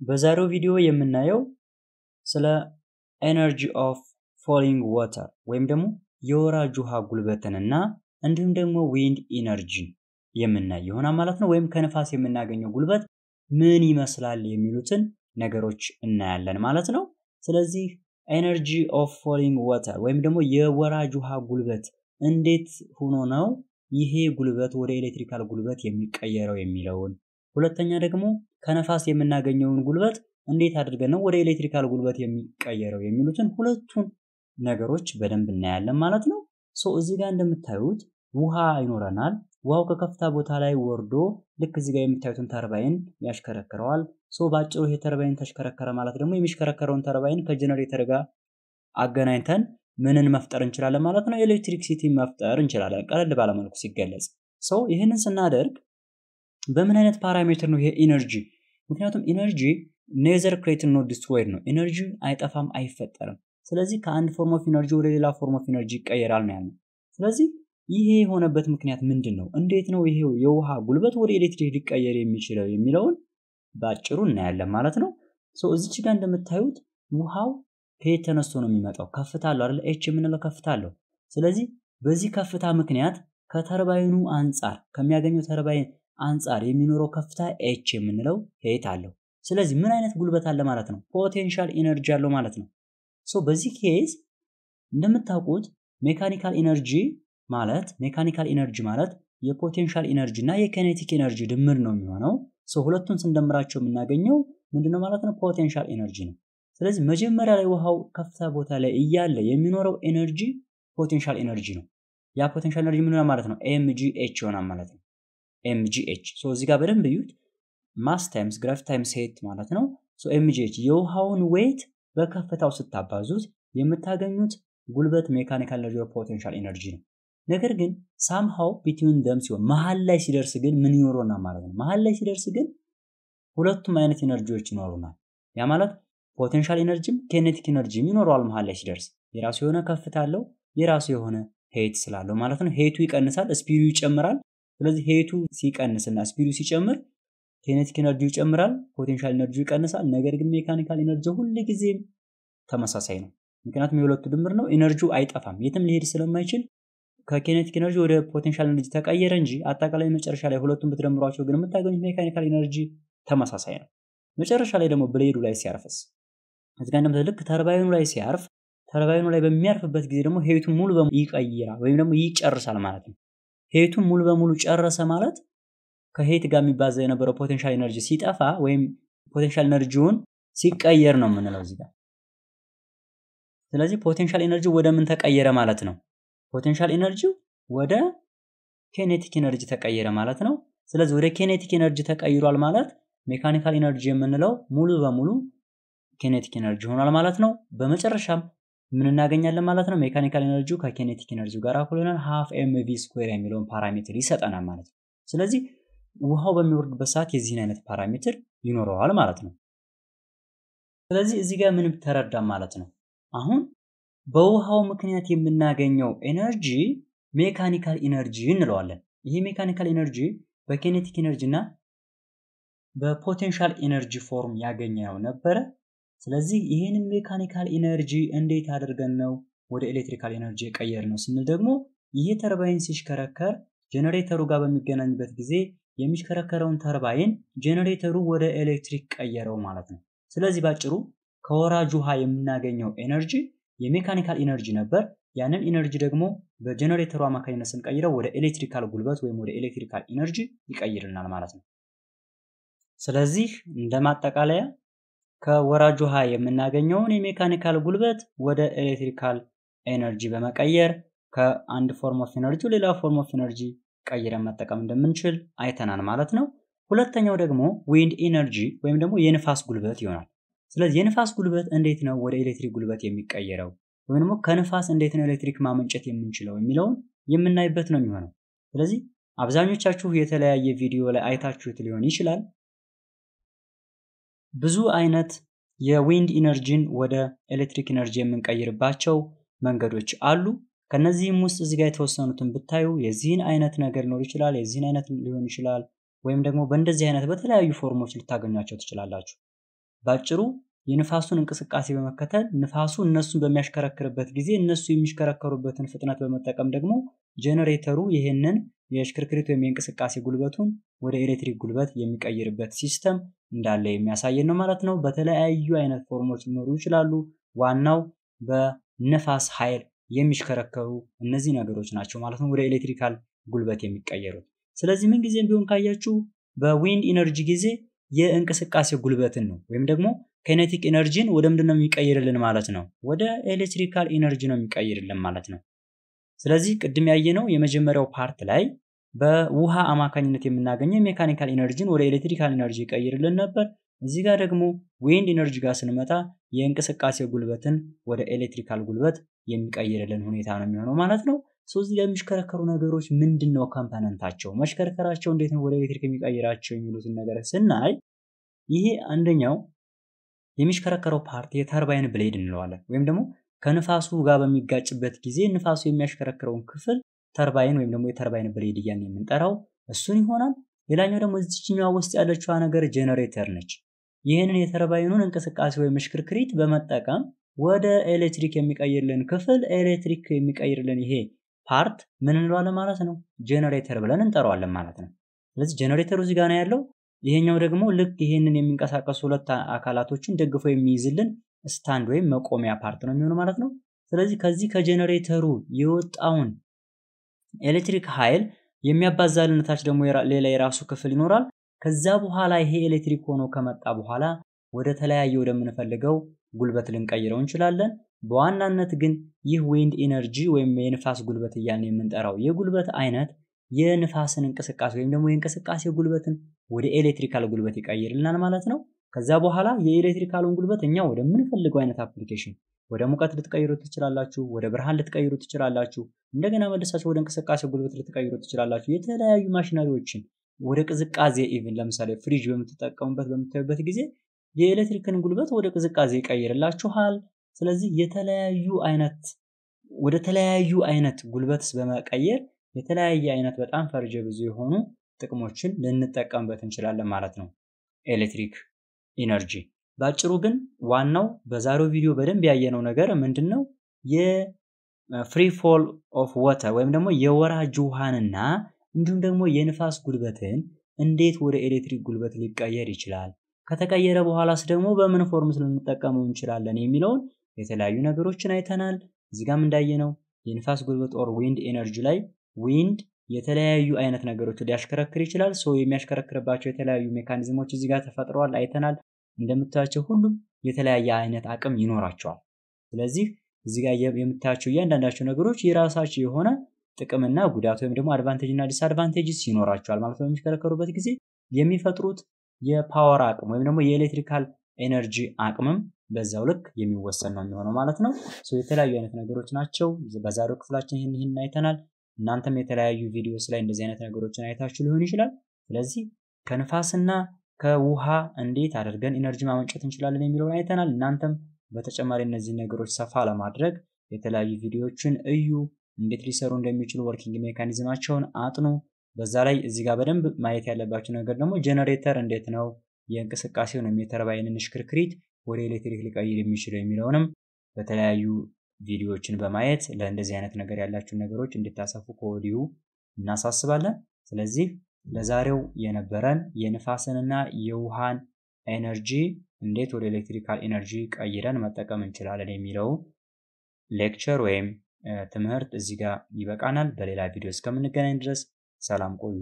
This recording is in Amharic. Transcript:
በዛሬው ቪዲዮ የምናየው ስለ energy of falling water ወይም ደግሞ የወራጅ ውሃ ጉልበትንና እንዲሁም ደግሞ wind energy ን የምናይ ይሆናል ማለት ነው። ወይም ከንፋስ የምናገኘው ጉልበት ምን ይመስላል የሚሉትን ነገሮች እናያለን ማለት ነው። ስለዚህ energy of falling water ወይም ደግሞ የወራጅ ውሃ ጉልበት እንዴት ሆኖ ነው ይሄ ጉልበት ወደ electrical ጉልበት የሚቀየረው የሚለውን፣ ሁለተኛ ደግሞ ከነፋስ የምናገኘውን ጉልበት እንዴት አድርገን ነው ወደ electrical ጉልበት የሚቀየረው የሚሉትን ሁለቱን ነገሮች በደንብ እናያለን ማለት ነው። so እዚህ ጋር እንደምታዩት ውሃ ይኖረናል። ውሃው ከከፍታ ቦታ ላይ ወርዶ ልክ እዚህ ጋር የምታዩትን ተርባይን ያሽከረክረዋል። so ባጭሩ ይሄ ተርባይን ተሽከረከረ ማለት ደግሞ የሚሽከረከረውን ተርባይን ከጀነሬተር ጋር አገናኝተን ምንን መፍጠር እንችላለን ማለት ነው? electricity መፍጠር እንችላለን፣ ቀለል ባለመልኩ ሲገለጽ። so ይህንን ስናደርግ በምን አይነት parameter ነው ይሄ energy? ምክንያቱም energy neither created not destroyed ነው። energy አይጠፋም፣ አይፈጠርም። ስለዚህ ከአንድ form of energy ወደ ሌላ form of energy ይቀየራል ነው ያለው። ስለዚህ ይሄ የሆነበት ምክንያት ምንድን ነው? እንዴት ነው ይሄ የውሃ ጉልበት ወደ ኤሌክትሪክ ሊቀየር የሚችለው የሚለውን በአጭሩ እናያለን ማለት ነው። እዚች ጋር እንደምታዩት ውሃው ከየት ተነስቶ ነው የሚመጣው? ከፍታ አለው አይደል? ኤች የምንለው ከፍታ አለው። ስለዚህ በዚህ ከፍታ ምክንያት ከተርባይኑ አንጻር ከሚያገኘው ተርባይን አንጻር የሚኖረው ከፍታ h የምንለው height አለው። ስለዚህ ምን አይነት ጉልበት አለ ማለት ነው? potential energy አለው ማለት ነው። so በዚህ case እንደምታውቁት mechanical energy ማለት mechanical energy ማለት የ potential energy እና የ kinetic energy ድምር ነው የሚሆነው። so ሁለቱን ስንደምራቸው የምናገኘው ምንድነው ማለት ነው? potential energy ነው። ስለዚህ መጀመሪያ ላይ ውሃው ከፍታ ቦታ ላይ እያለ የሚኖረው energy potential energy ነው። ያ potential energy ምን ማለት ነው? mgh ይሆናል ማለት ነው። mgh so እዚህ ጋር በደንብ እዩት። mass times gravity times height ማለት ነው። so mgh የውሃውን weight በከፍታው ስታባዙት የምታገኙት ጉልበት mechanical energy potential energy ነው። ነገር ግን somehow between them ሲሆን መሀል ላይ ሲደርስ ግን ምን ይኖረናል ማለት ነው? መሀል ላይ ሲደርስ ግን ሁለቱም አይነት energy ዎች ይኖሩናል። ያ ማለት potential energy ም kinetic energy ም ይኖረዋል። መሀል ላይ ሲደርስ የራሱ የሆነ ከፍታ አለው፣ የራሱ የሆነ height ስላለው ማለት ነው። height ኡ ይቀንሳል፣ speed ኡ ይጨምራል። ስለዚህ ሄቱ ሲቀንስና ስፒዱ ሲጨምር ኬኔቲክ ኤነርጂው ይጨምራል፣ ፖቴንሻል ኤነርጂው ይቀንሳል። ነገር ግን mechanical energy ሁል ጊዜም ተመሳሳይ ነው። ምክንያቱም የሁለቱ ድምር ነው። energy ው አይጠፋም፣ የትም ሊሄድ ስለማይችል ከ kinetic energy ወደ potential energy ተቀየረ እንጂ አጠቃላይ መጨረሻ ላይ ሁለቱም ብትደምሯቸው ግን የምታገኙት mechanical energy ተመሳሳይ ነው። መጨረሻ ላይ ደግሞ blade ኡ ላይ ሲያርፍ እዚህ ጋር ልክ ተርባይኑ ላይ ሲያርፍ ተርባይኑ ላይ በሚያርፍበት ጊዜ ደግሞ height ኡን ሙሉ በሙሉ ይቀይራል ወይም ደግሞ ይጨርሳል ማለት ነው። height ኡን ሙሉ በሙሉ ጨረሰ ማለት ከ height ጋር የሚባዛ የነበረው potential energy ሲጠፋ ወይም potential energy ውን ሲቀየር ነው የምንለው እዚህ ጋር። ስለዚህ potential energy ወደ ምን ተቀየረ ማለት ነው? potential energy ው ወደ kinetic energy ተቀየረ ማለት ነው። ስለዚህ ወደ kinetic energy ተቀይሯል ማለት mechanical energy የምንለው ሙሉ በሙሉ kinetic energy ሆኗል ማለት ነው። በመጨረሻም ምን እናገኛለን ማለት ነው? mechanical energy ው ከ kinetic energy ው ጋር እኩል ይሆናል half mv square የሚለውን parameter ይሰጠናል ማለት ነው። ስለዚህ ውሃው በሚወርድበት ሰዓት የዚህን አይነት parameter ይኖረዋል ማለት ነው። ስለዚህ እዚህ ጋር ምን ተረዳ ማለት ነው? አሁን በውሃው ምክንያት የምናገኘው energy mechanical energy እንለዋለን። ይሄ mechanical energy በ kinetic energy እና በ potential energy form ያገኘው ነበረ። ስለዚህ ይህንን mechanical energy እንዴት አድርገን ነው ወደ electrical energy የቀየርነው ስንል ደግሞ ይህ ተርባይን ሲሽከረከር ጄኔሬተሩ ጋር በሚገናኝበት ጊዜ የሚሽከረከረውን ተርባይን ጄኔሬተሩ ወደ ኤሌክትሪክ ቀየረው ማለት ነው። ስለዚህ ባጭሩ ከወራጅ ውሃ የምናገኘው energy የ mechanical energy ነበር። ያንን energy ደግሞ በጄኔሬተሩ አማካኝነት ስንቀይረው ወደ electrical ጉልበት ወይም ወደ electrical energy ይቀይርናል ማለት ነው። ስለዚህ እንደ ማጠቃለያ ከወራጅ ውሃ የምናገኘውን የ mechanical ጉልበት ወደ electrical energy በመቀየር ከአንድ form of energy ሌላ form of energy ቀይረን መጠቀም እንደምንችል አይተናል ማለት ነው። ሁለተኛው ደግሞ wind energy ወይም ደግሞ የንፋስ ጉልበት ይሆናል። ስለዚህ የንፋስ ጉልበት እንዴት ነው ወደ ኤሌክትሪክ ጉልበት የሚቀየረው ወይም ደግሞ ከንፋስ እንዴት ነው ኤሌክትሪክ ማመንጨት የምንችለው የሚለውን የምናይበት ነው የሚሆነው። ስለዚህ አብዛኞቻችሁ የተለያየ ቪዲዮ ላይ አይታችሁት ሊሆን ይችላል። ብዙ አይነት የ wind energy ን ወደ ኤሌክትሪክ energy የምንቀይርባቸው መንገዶች አሉ። ከነዚህም ውስጥ እዚህ ጋር የተወሰኑትን ብታዩ የዚህን አይነት ነገር ሊኖር ይችላል፣ የዚህን አይነት ሊሆን ይችላል፣ ወይም ደግሞ በእንደዚህ አይነት በተለያዩ form ኦች ልታገኟቸው ትችላላችሁ። ባጭሩ የንፋሱን እንቅስቃሴ በመከተል ንፋሱ እነሱን በሚያሽከረክርበት ጊዜ እነሱ የሚሽከረከሩበትን ፍጥነት በመጠቀም ደግሞ ጄኔሬተሩ ይህንን የሽክርክሪት ወይም የእንቅስቃሴ ጉልበቱን ወደ ኤሌክትሪክ ጉልበት የሚቀይርበት system እንዳለ የሚያሳየን ነው ማለት ነው። በተለያዩ አይነት form ኦች ሊኖሩ ይችላሉ። ዋናው በነፋስ ኃይል የሚሽከረከሩ እነዚህ ነገሮች ናቸው ማለት ነው ወደ electrical ጉልበት የሚቀየሩት። ስለዚህ ምን ጊዜም ቢሆን ካያችሁ በ wind energy ጊዜ የእንቅስቃሴ ጉልበትን ነው ወይም ደግሞ kinetic energy ን ወደ ምንድን ነው የሚቀይርልን ማለት ነው? ወደ electrical energy ነው የሚቀይርልን ማለት ነው። ስለዚህ ቅድም ያየነው የመጀመሪያው part ላይ በውሃ አማካኝነት የምናገኘው የ mechanical energy ን ወደ electrical energy ይቀይርልን ነበር። እዚህ ጋር ደግሞ wind energy ጋር ስንመጣ የእንቅስቃሴ ጉልበትን ወደ electrical ጉልበት የሚቀይርልን ሁኔታ ነው የሚሆነው ማለት ነው። so እዚህ ጋር የሚሽከረከሩ ነገሮች ምንድን ነው component ኣቸው፣ መሽከርከራቸው እንዴት ነው ወደ ኤሌክትሪክ የሚቀይራቸው የሚሉትን ነገር ስናይ ይሄ አንደኛው የሚሽከረከረው part የተርባይን blade እንለዋለን ወይም ደግሞ ከንፋሱ ጋር በሚጋጭበት ጊዜ ንፋሱ የሚያሽከረክረውን ክፍል ተርባይን ወይም ደግሞ የተርባይን blade እያልን የምንጠራው እሱን ይሆናል። ሌላኛው ደግሞ እዚችኛዋ ውስጥ ያለችዋ ነገር ጄኔሬተር ነች። ይህንን የተርባይኑን እንቅስቃሴ ወይም ሽክርክሪት በመጠቀም ወደ ኤሌክትሪክ የሚቀይርልን ክፍል ኤሌክትሪክ የሚቀይርልን ይሄ part ምን እንለዋለን ማለት ነው? ጄኔሬተር ብለን እንጠራዋለን ማለት ነው። ስለዚህ ጄኔሬተሩ እዚህ ጋር ነው ያለው። ይሄኛው ደግሞ ልክ ይሄንን የሚንቀሳቀሱ ሁለት አካላቶችን ደግፎ የሚይዝልን stand ወይም መቆሚያ part ነው የሚሆነው ማለት ነው። ስለዚህ ከዚህ ከጄኔሬተሩ የወጣውን ኤሌክትሪክ ኃይል የሚያባዛልን ታች ደግሞ ሌላ የራሱ ክፍል ይኖራል። ከዛ በኋላ ይሄ ኤሌክትሪክ ሆኖ ከመጣ በኋላ ወደ ተለያየ ወደምንፈልገው ጉልበት ልንቀይረው እንችላለን። በዋናነት ግን ይህ wind energy ወይም የንፋስ ጉልበት እያልን የምንጠራው የጉልበት አይነት የንፋስን እንቅስቃሴ ወይም ደግሞ የእንቅስቃሴ ጉልበትን ወደ electrical ጉልበት ይቀይርልናል ማለት ነው። ከዛ በኋላ የ electrical ኡን ጉልበት እኛ ወደምንፈልገው አይነት application ወደ ሙቀት ልትቀይሩ ትችላላችሁ፣ ወደ ብርሃን ልትቀይሩ ትችላላችሁ፣ እንደገና መልሳችሁ ወደ እንቅስቃሴ ጉልበት ልትቀይሩ ትችላላችሁ። የተለያዩ ማሽነሪዎችን ወደ ቅዝቃዜ even ለምሳሌ ፍሪጅ በምትጠቀሙበት በምታዩበት ጊዜ የኤሌክትሪክን ጉልበት ወደ ቅዝቃዜ ይቀይርላችኋል። ስለዚህ የተለያዩ አይነት ወደ ተለያዩ አይነት ጉልበትስ በመቀየር የተለያየ አይነት በጣም ፈርጀ ብዙ የሆኑ ጥቅሞችን ልንጠቀምበት እንችላለን ማለት ነው electric energy። በአጭሩ ግን ዋናው በዛሬው ቪዲዮ በደንብ ያየነው ነገር ምንድን ነው? የ free fall of water ወይም ደግሞ የወራጅ ውሃንና እንዲሁም ደግሞ የንፋስ ጉልበትን እንዴት ወደ ኤሌክትሪክ ጉልበት ሊቀየር ይችላል፣ ከተቀየረ በኋላስ ደግሞ በምን forms ልንጠቀመው እንችላለን የሚለውን የተለያዩ ነገሮችን አይተናል። እዚህ ጋርም እንዳየነው የንፋስ ጉልበት or wind energy ላይ wind የተለያዩ አይነት ነገሮች ሊያሽከረክር ይችላል። ሰው የሚያሽከረክርባቸው የተለያዩ mechanism ኦች እዚህ ጋር ተፈጥረዋል፣ አይተናል። እንደምታያቸው ሁሉም የተለያየ አይነት አቅም ይኖራቸዋል። ስለዚህ እዚህ ጋር የምታያቸው እያንዳንዳቸው ነገሮች የራሳቸው የሆነ ጥቅምና ጉዳት ወይም ደግሞ advantage እና disadvantages ይኖራቸዋል ማለት ነው። በሚሽከረከሩበት ጊዜ የሚፈጥሩት የ power አቅም ወይም ደግሞ የ electrical energy አቅምም በዛው ልክ የሚወሰን ነው የሚሆነው ማለት ነው። የተለያዩ አይነት ነገሮች ናቸው። በዛሬው ክፍላችን ይህን ይህን አይተናል። እናንተም የተለያዩ videos ላይ እንደዚህ አይነት ነገሮችን አይታችሁ ሊሆን ይችላል። ስለዚህ ከንፋስና ከውሃ እንዴት አድርገን energy ማመንጨት እንችላለን የሚለውን አይተናል። እናንተም በተጨማሪ እነዚህ ነገሮች ሰፋ ለማድረግ የተለያዩ ቪዲዮዎችን እዩ። እንዴት ሊሰሩ እንደሚችሉ working mechanism ኣቸውን አጥኑ። በዛ ላይ እዚህ ጋር በደንብ ማየት ያለባቸው ነገር ደግሞ ጄኔሬተር እንዴት ነው የእንቅስቃሴውን የተርባይንን ሽክርክሪት ወደ ኤሌክትሪክ ሊቀይር የሚችለው የሚለውንም በተለያዩ ቪዲዮዎችን በማየት ለእንደዚህ አይነት ነገር ያላችሁን ነገሮች እንድታሰፉ ከወዲሁ እናሳስባለን። ስለዚህ ለዛሬው የነበረን የንፋስንና የውሃን energy እንዴት ወደ electrical energy ቀይረን መጠቀም እንችላለን የሚለው lecture ወይም ትምህርት እዚህ ጋር ይበቃናል። በሌላ ቪዲዮ እስከምንገናኝ ድረስ ሰላም ቆዩ።